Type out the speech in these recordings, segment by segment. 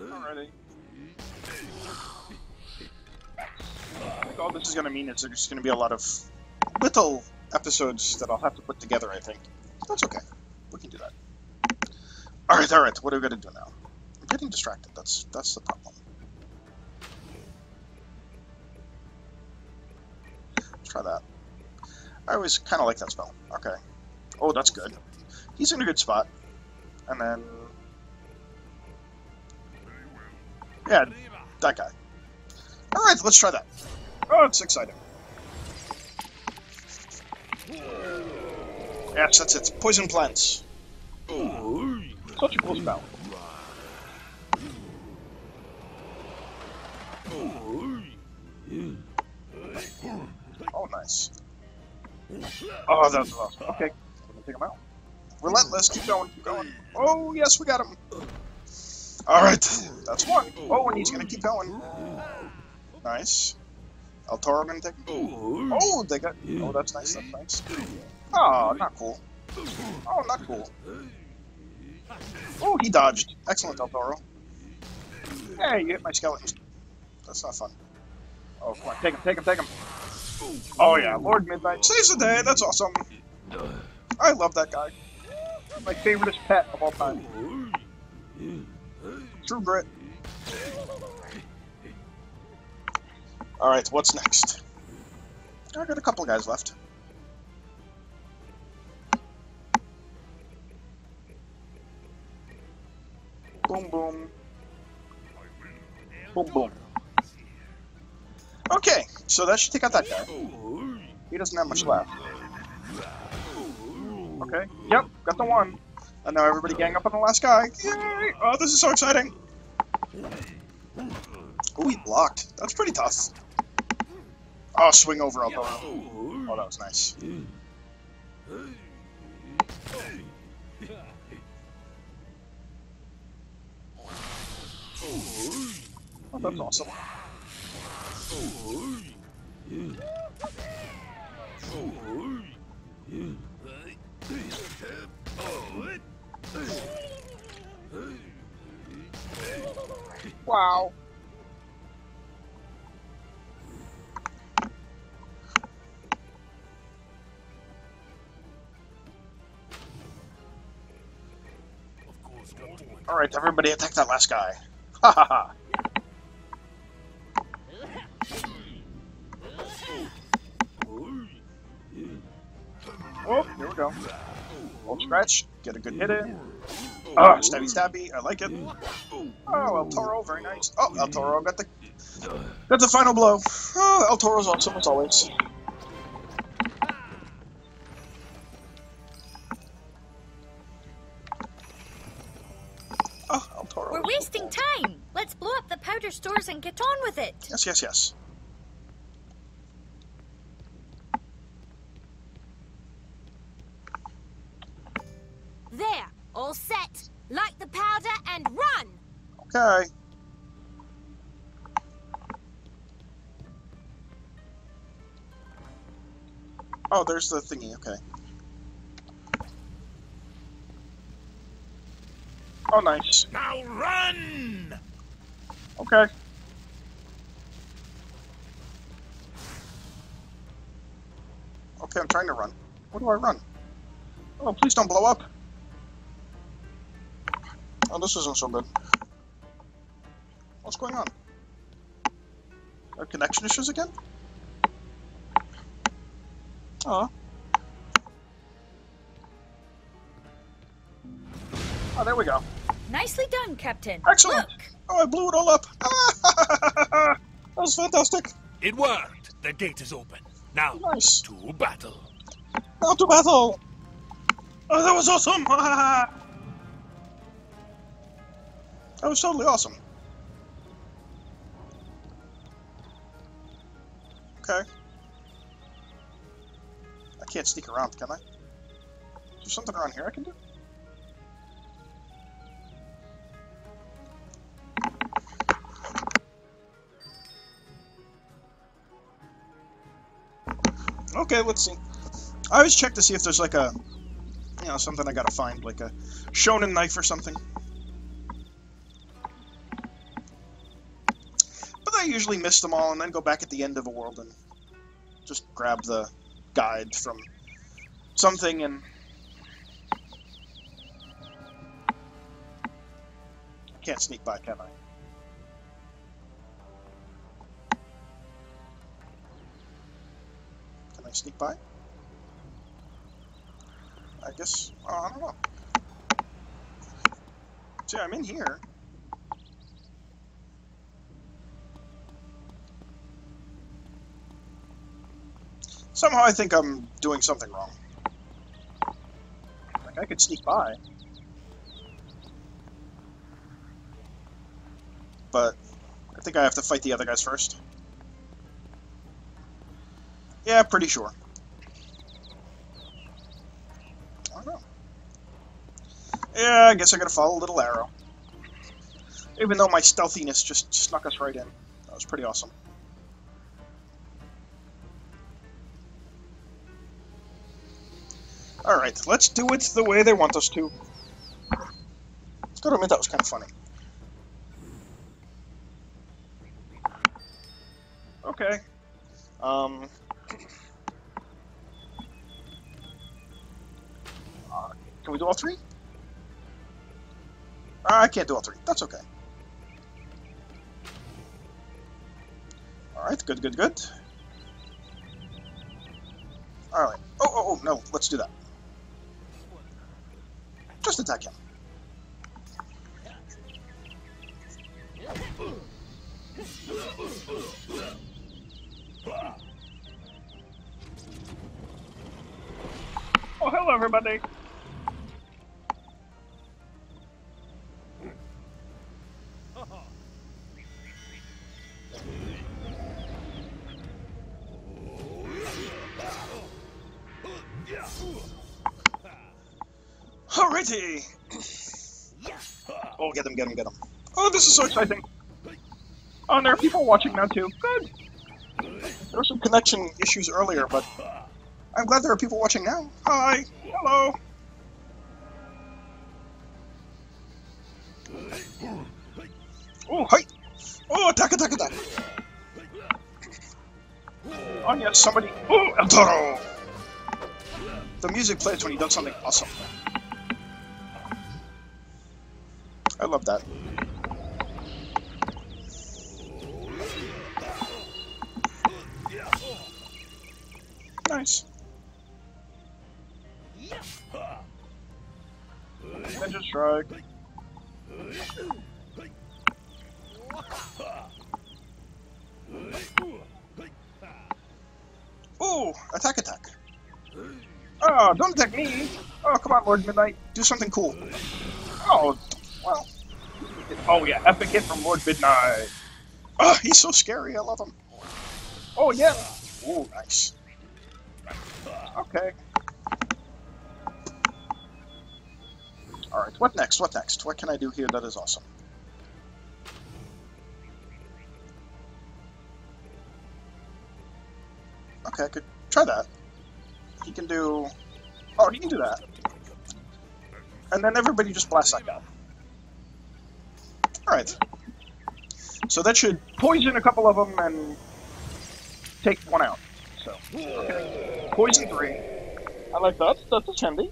Alrighty. All this is going to mean is there's going to be a lot of little episodes that I'll have to put together, I think. That's okay. We can do that. Alright, alright. What are we going to do now? I'm getting distracted. That's that's the problem. Try that. I always kind of like that spell. Okay. Oh, that's good. He's in a good spot. And then... Yeah, that guy. Alright, let's try that. Oh, it's exciting. Yes, that's it. Poison plants. Such a cool spell. Nice. Oh, that was awesome. Okay, take him out. Relentless, keep going, keep going. Oh, yes, we got him. Alright, that's one. Oh, and he's gonna keep going. Nice. El Toro gonna take him. Oh, they got. Oh, that's nice, that's nice. Oh, not cool. Oh, not cool. Oh, he dodged. Excellent, El Toro. Hey, you hit my skeletons. That's not fun. Oh, come on, take him, take him, take him. Oh yeah, Lord Midnight saves the day. That's awesome. I love that guy. My favoriteest pet of all time. True grit. All right, what's next? I got a couple guys left. Boom, boom. Boom, boom. Okay, so that should take out that guy. He doesn't have much left. Okay, yep, got the one. And now everybody gang up on the last guy. Yay! Oh, this is so exciting. Oh, he blocked. That's pretty tough. Oh, swing over. Oh, that was nice. Oh, that's awesome. Wow. Alright, everybody attack that last guy. Ha ha ha. Scratch, get a good hit in. Ah, stabby stabby, I like it. Oh, El Toro, very nice. Oh, El Toro got the got the final blow. Oh, El Toro's awesome as always. Oh, El Toro. We're wasting time. Let's blow up the powder stores and get on with it. Yes, yes, yes. There, all set. Light the powder and run. Okay. Oh, there's the thingy, okay. Oh, nice. Now run! Okay. Okay, I'm trying to run. Where do I run? Oh, please don't blow up. Oh, this isn't so good. What's going on? Are connection issues again? Oh. Oh, there we go. Nicely done, Captain. Excellent. Look, Oh, I blew it all up. that was fantastic. It worked. The gate is open. Now, Nice. to battle. Now to battle. Oh, that was awesome. that was totally awesome. Okay. I can't sneak around, can I? Is there something around here I can do? Okay, let's see. I always check to see if there's like a, you know, something I gotta find, like a shonen knife or something. I usually miss them all and then go back at the end of a world and just grab the guide from something and can't sneak by, can I? Can I sneak by? I guess. Oh, I don't know. See, I'm in here. Somehow I think I'm doing something wrong. Like, I could sneak by. But I think I have to fight the other guys first. Yeah, pretty sure. I don't know. Yeah, I guess I gotta follow a Little Arrow. Even though my stealthiness just snuck us right in. That was pretty awesome. Alright, let's do it the way they want us to. Gotta admit, that was kind of funny. Okay. Um... Uh, can we do all three? Uh, I can't do all three. That's okay. Alright, good, good, good. Alright. Oh, oh, oh, no, let's do that. Just attack him. Oh, hello, everybody. Get him, get him. Oh, this is so exciting. Oh, and there are people watching now, too. Good. There were some connection issues earlier, but I'm glad there are people watching now. Hi. Hello. Oh, hi. Oh, attack, attack, attack. Oh, yes, somebody. Oh, El Toro. The music plays when he does something awesome. I love that. Nice. Ninja strike. Ooh, attack attack. Oh, don't attack me! Oh, come on, Lord Midnight. Do something cool. Oh. Yeah, epic hit from Lord Midnight. Oh, he's so scary. I love him. Oh, yeah. Ooh, nice. Okay. Alright, what next? What next? What can I do here that is awesome? Okay, I could try that. He can do... Oh, he can do that. And then everybody just blasts that guy. Alright. So that should poison a couple of them and take one out. So, okay. Poison three. I like that. That's a handy.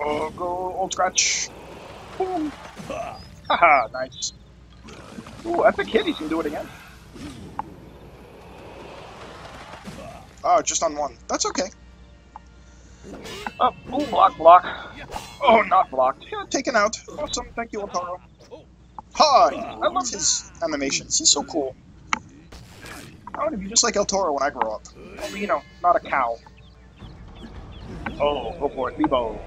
Oh, go old scratch. Boom. Haha, nice. Ooh, epic hit. He can do it again. Oh, just on one. That's okay. Oh, ooh, block, block. Oh, not blocked. Yeah, taken out. Awesome. Thank you, El Toro. Hi! I love his animations. He's so cool. I want to be just like El Toro when I grow up. Only, you know, not a cow. Oh, go for it, Bebo.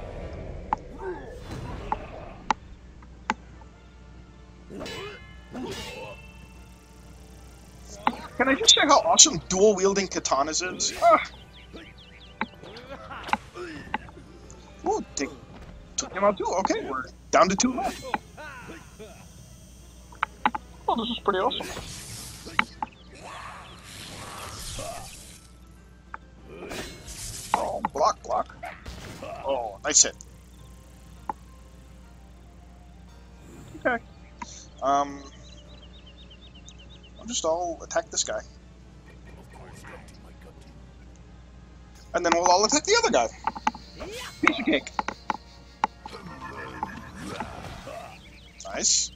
Can I just say how awesome dual-wielding katanas is? Ah. on two. Okay, we're down to two left. Well, this is pretty awesome. Oh, block, block. Oh, nice hit. Okay. Um, I'll just all attack this guy. And then we'll all attack the other guy. Piece of cake. Nice.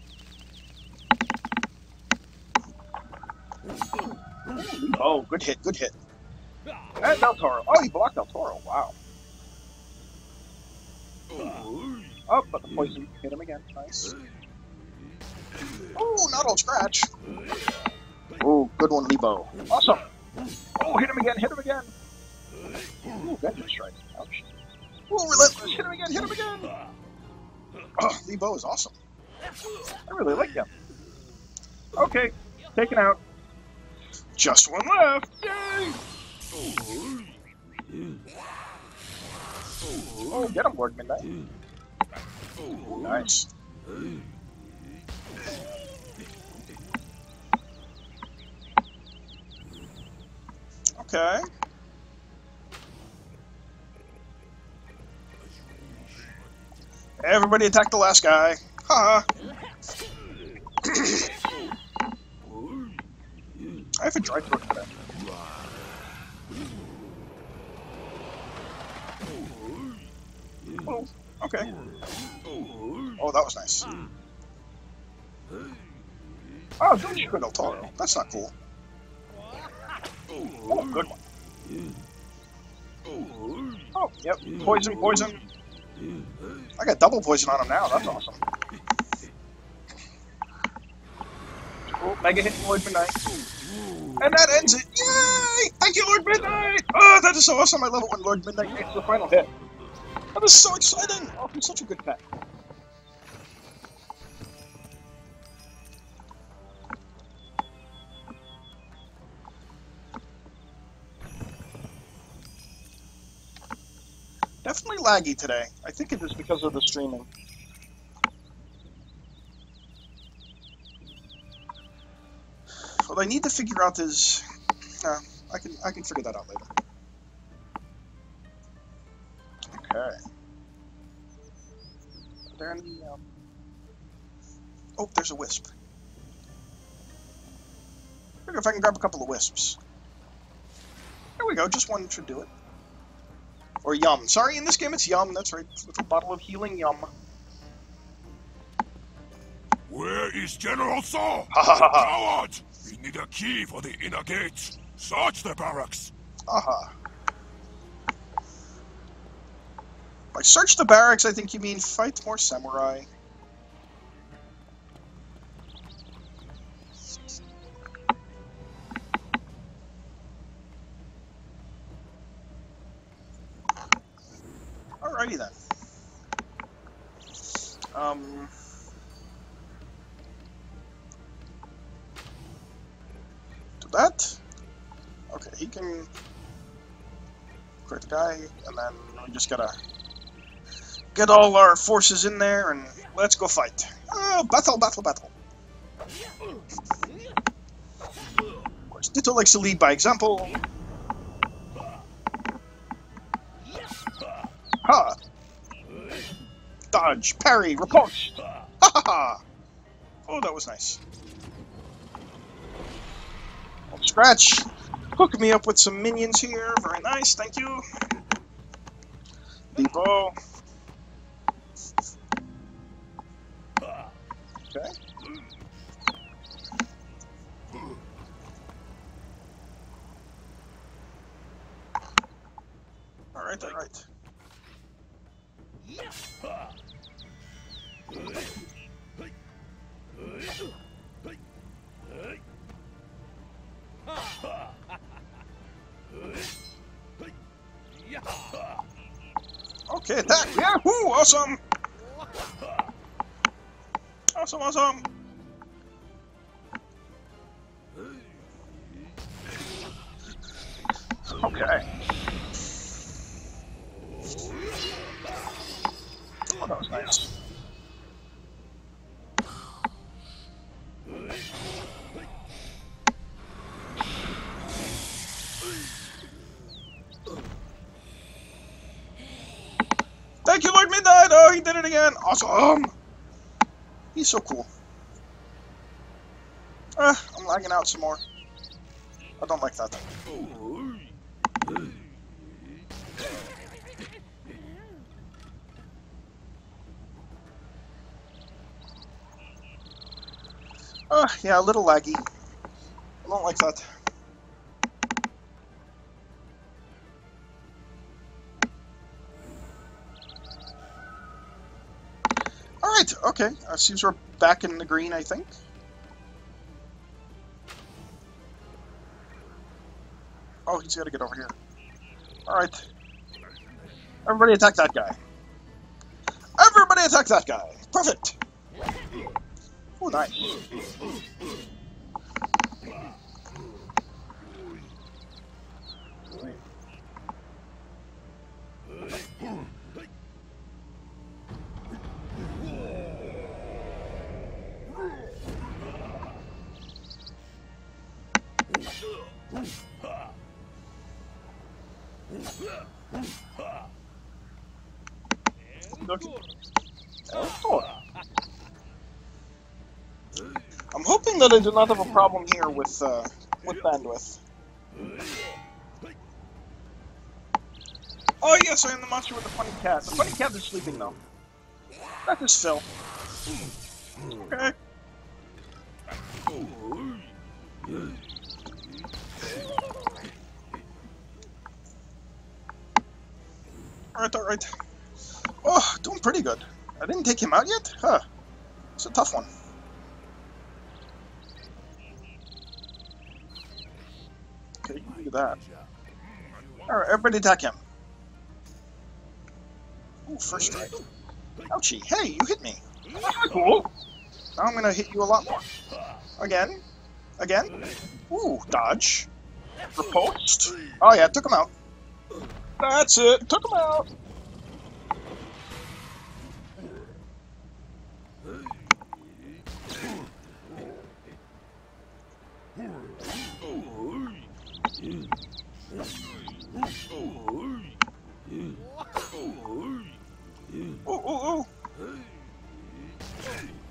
Oh, good hit, good hit. And Del Toro. Oh, he blocked Del Toro. Wow. Oh, but the poison hit him again. Nice. Oh, not all scratch. Oh, good one, Lebo. Awesome. Oh, hit him again, hit him again. Vengeance Strike. Ouch. Ooh, Relentless. Hit him again, hit him again. Oh, Lebo is awesome. I really like him. Okay, taken out. Just one left. Yay! Oh, get him, Lord Midnight. Nice. Okay. Everybody attack the last guy. Ha! I have a dry throat today. Oh, okay. Oh, that was nice. Oh, don't you go Del Toro. That's not cool. Oh, good one. Oh, yep. Poison, poison. I got double poison on him now. That's awesome. Oh, mega hit Lord Midnight. And that ends it. Yay! Thank you, Lord Midnight! Oh, that is so awesome. I love it when Lord Midnight makes the final hit. That was so exciting. Oh, he's such a good pet. Definitely laggy today. I think it is because of the streaming. What I need to figure out is, uh, I can I can figure that out later. Okay. There any? Um... Oh, there's a wisp. Figure if I can grab a couple of wisps. There we go. Just one should do it. Or yum. Sorry, in this game it's yum. That's right. Little bottle of healing yum. Where is General Tsao? Coward! We need a key for the inner gates. Search the barracks. Aha. By search the barracks, I think you mean fight more samurai. Alrighty then. Um. The guy, and then we just gotta get all our forces in there and let's go fight. Oh, battle, battle, battle. Of course, Ditto likes to lead by example. Ha! Dodge, parry, riposte. Ha ha ha! Oh, that was nice. Scratch, hook me up with some minions here. Very nice, thank you. Depot. Okay. Alright, alright. Okay, attack! Yahoo! Awesome! Awesome, awesome! Awesome! He's so cool. Uh, I'm lagging out some more. I don't like that. Uh, yeah, a little laggy. I don't like that. Okay. Uh, seems we're back in the green, I think. Oh, he's gotta get over here. Alright. Everybody attack that guy. Everybody attack that guy! Perfect! Oh, nice. I'm hoping that I do not have a problem here with uh, with bandwidth. Oh yes, I am the monster with the funny cat. The funny cat is sleeping though. That is Phil. Okay. Alright, alright. Oh, doing pretty good. I didn't take him out yet? Huh. It's a tough one. Look at that. Alright, everybody attack him. Ooh, first strike. Ouchie. Hey, you hit me. Cool. Now I'm gonna hit you a lot more. Again. Again. Ooh, dodge. Riposte. Oh yeah, took him out. That's it. Took him out. Ooh, ooh.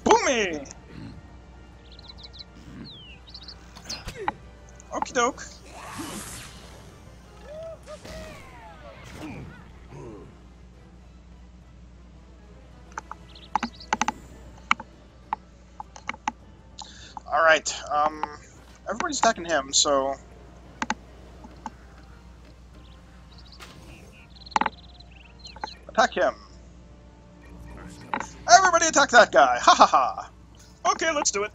Boomy! Okie doke. Alright, um, everybody's attacking him, so... Attack him. Everybody attack that guy! Ha ha ha! Okay, let's do it.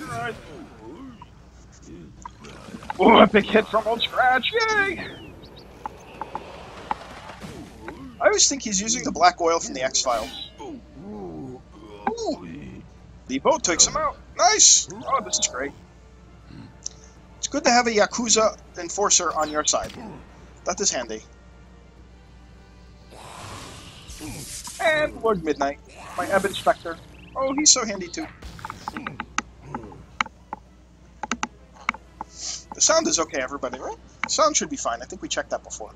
Alright. Ooh, a big hit from Old Scratch! Yay! I always think he's using the black oil from the X-Files. The boat takes him out. Nice! Oh, this is great. Good to have a Yakuza enforcer on your side. That is handy. And Lord Midnight, my Ebb Inspector. Oh, he's so handy too. The sound is okay, everybody, right? The sound should be fine. I think we checked that before.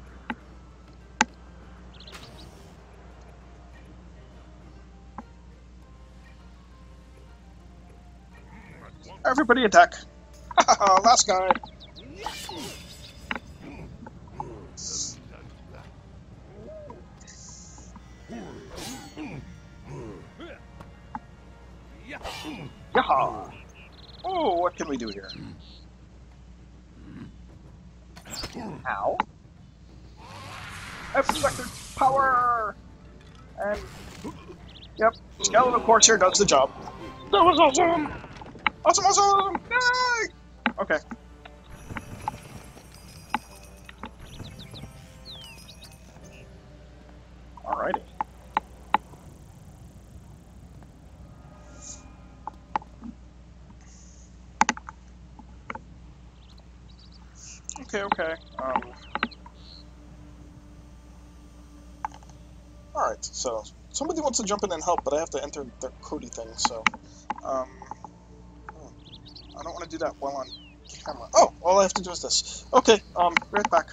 Everybody attack! Oh, Last guy! Yaha! Oh, what can we do here? Ow. Expected power! And, yep, Skeleton Course here does the job. That was awesome! Awesome, awesome! Yay! Okay. Alrighty. Okay, okay. Um. Alright, so somebody wants to jump in and help, but I have to enter their Cody thing, so. Um. I don't want to do that while on camera. Oh, all I have to do is this. Okay, um, right back.